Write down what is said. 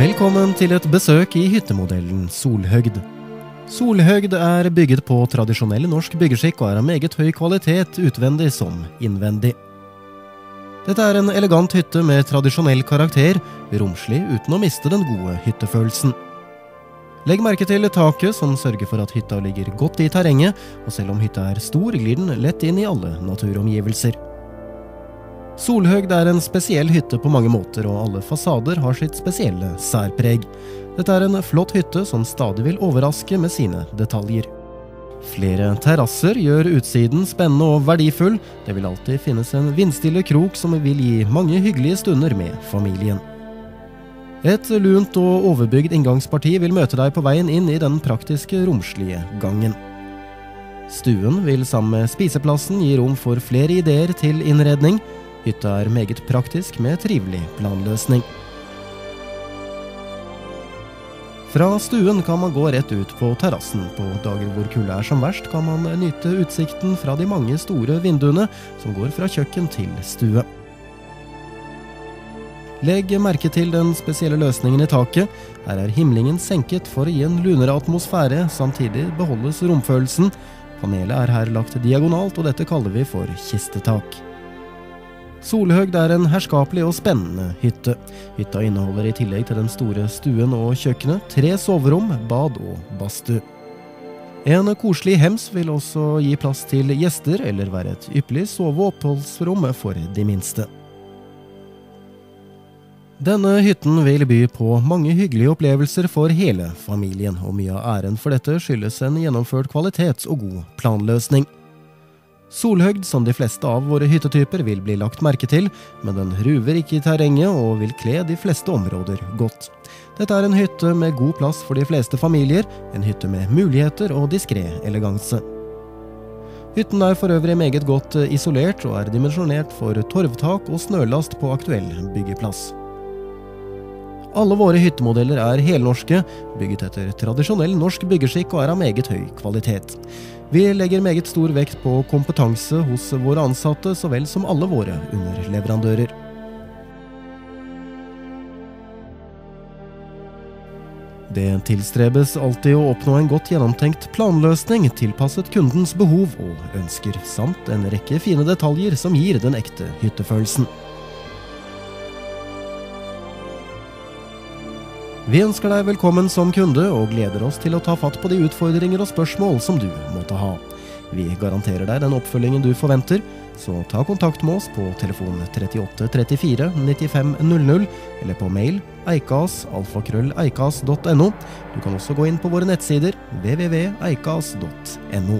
Velkommen til et besøk i hyttemodellen Solhøgd. Solhøgd er bygget på tradisjonell norsk byggeskikk og er av meget høy kvalitet utvendig som innvendig. Dette er en elegant hytte med tradisjonell karakter, romslig uten å miste den gode hyttefølelsen. Legg merke til taket, som sørger for at hytta ligger godt i terrenget, og selv om hytta er stor, glir den lett inn i alle naturomgivelser. Solhøgd er en spesiell hytte på mange måter, og alle fasader har sitt spesielle særpreg. Dette er en flott hytte som stadig vil overraske med sine detaljer. Flere terrasser gjør utsiden spennende og verdifull. Det vil alltid finnes en vindstille krok som vil gi mange hyggelige stunder med familien. Et lunt og overbygd inngangsparti vil møte deg på veien inn i den praktiske, romslige gangen. Stuen vil sammen med spiseplassen gi rom for flere ideer til innredning. Hytta er meget praktisk med trivelig planløsning. Fra stuen kan man gå rett ut på terrassen. På dager hvor kulda er som verst, kan man nyte utsikten fra de mange store vinduene som går fra kjøkken til stue. Legg merke til den spesielle løsningen i taket. Her er himlingen senket for å gi en lunere atmosfære, samtidig beholdes romfølelsen. Panelet er her lagt diagonalt, og dette kaller vi for kistetak. Solhøgd er en herskapelig og spennende hytte. Hytta inneholder i tillegg til den store stuen og kjøkkenet tre soverom, bad og badstue. En koselig hems vil også gi plass til gjester, eller være et ypperlig sove- og oppholdsrom for de minste. Denne hytten vil by på mange hyggelige opplevelser for hele familien, og mye av æren for dette skyldes en gjennomført kvalitets- og god planløsning. Solhøgd, som de fleste av våre hyttetyper, vil bli lagt merke til, men den ruver ikke i terrenget og vil kle de fleste områder godt. Dette er en hytte med god plass for de fleste familier, en hytte med muligheter og diskré eleganse. Hytten er for øvrig meget godt isolert og er dimensjonert for torvtak og snølast på aktuell byggeplass. Alle våre hyttemodeller er helnorske, bygget etter tradisjonell norsk byggeskikk og er av meget høy kvalitet. Vi legger meget stor vekt på kompetanse hos våre ansatte, så vel som alle våre underleverandører. Det tilstrebes alltid å oppnå en godt gjennomtenkt planløsning tilpasset kundens behov og ønsker, samt en rekke fine detaljer som gir den ekte hyttefølelsen. Vi ønsker deg velkommen som kunde, og gleder oss til å ta fatt på de utfordringer og spørsmål som du måtte ha. Vi garanterer deg den oppfølgingen du forventer, så ta kontakt med oss på telefon 38 34 95 00, eller på mail eikas.alfakrølleikas.no. Du kan også gå inn på våre nettsider www.eikas.no.